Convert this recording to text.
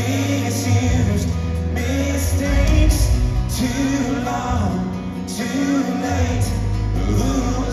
misused mistakes too long too late Ooh.